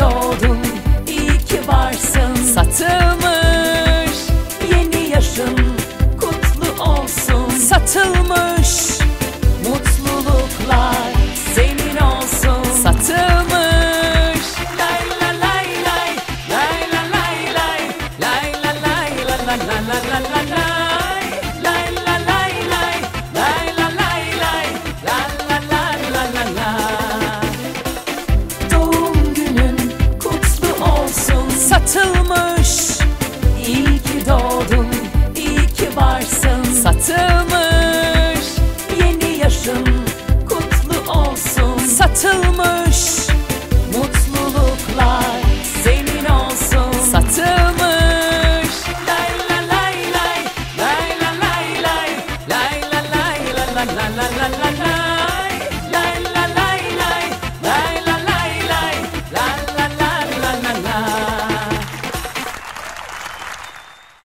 doğdun, iyi ki varsın. Satılmış. Yeni yaşın kutlu olsun. Satılmış. Mutluluklar senin olsun. Satılmış. Lay la lay lay, lay la lay lay, lay la lay la la la la la la. Yaşın kutlu olsun. Satılmış, Mutluluklar senin olsun. Satılmış Lay la lay lay. Lay la lay lay. Lay la lay la la la la la